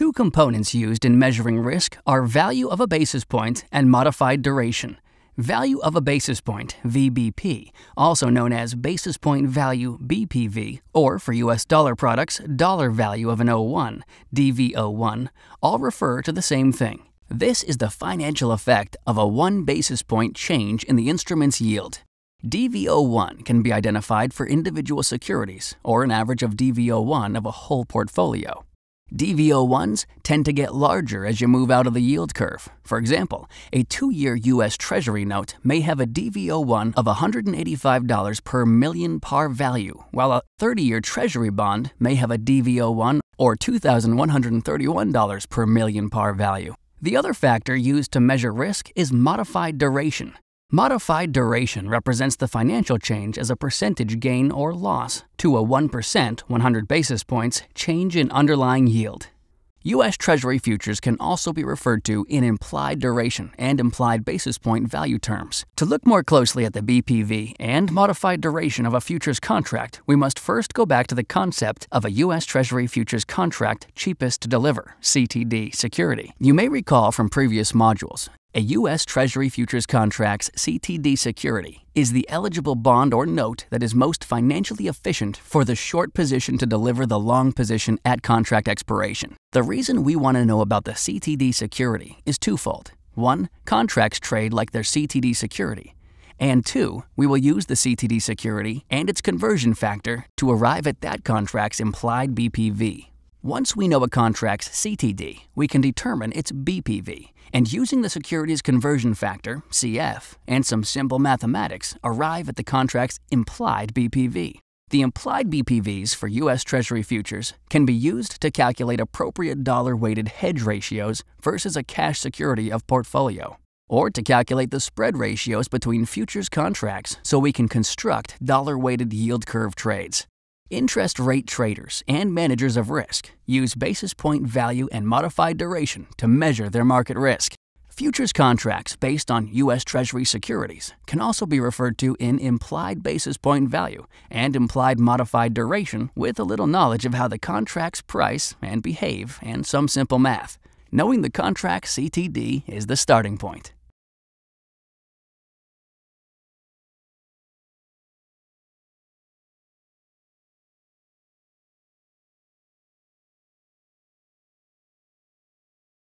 two components used in measuring risk are value of a basis point and modified duration. Value of a basis point, VBP, also known as basis point value BPV, or for US dollar products, dollar value of an O1, DV01, all refer to the same thing. This is the financial effect of a one basis point change in the instrument's yield. DV01 can be identified for individual securities or an average of DV01 of a whole portfolio. DV01s tend to get larger as you move out of the yield curve. For example, a two year U.S. Treasury note may have a DV01 of $185 per million par value, while a 30 year Treasury bond may have a DV01 or $2,131 per million par value. The other factor used to measure risk is modified duration. Modified duration represents the financial change as a percentage gain or loss to a 1%, 100 basis points, change in underlying yield. U.S. Treasury futures can also be referred to in implied duration and implied basis point value terms. To look more closely at the BPV and modified duration of a futures contract, we must first go back to the concept of a U.S. Treasury futures contract cheapest to deliver, CTD, security. You may recall from previous modules, a U.S. Treasury futures contract's CTD security is the eligible bond or note that is most financially efficient for the short position to deliver the long position at contract expiration. The reason we want to know about the CTD security is twofold. One, contracts trade like their CTD security. And two, we will use the CTD security and its conversion factor to arrive at that contract's implied BPV. Once we know a contract's CTD, we can determine its BPV, and using the securities conversion factor, CF, and some simple mathematics, arrive at the contract's implied BPV. The implied BPVs for U.S. Treasury futures can be used to calculate appropriate dollar weighted hedge ratios versus a cash security of portfolio, or to calculate the spread ratios between futures contracts so we can construct dollar weighted yield curve trades. Interest rate traders and managers of risk use basis point value and modified duration to measure their market risk. Futures contracts based on U.S. Treasury securities can also be referred to in implied basis point value and implied modified duration with a little knowledge of how the contracts price and behave and some simple math. Knowing the contract CTD is the starting point.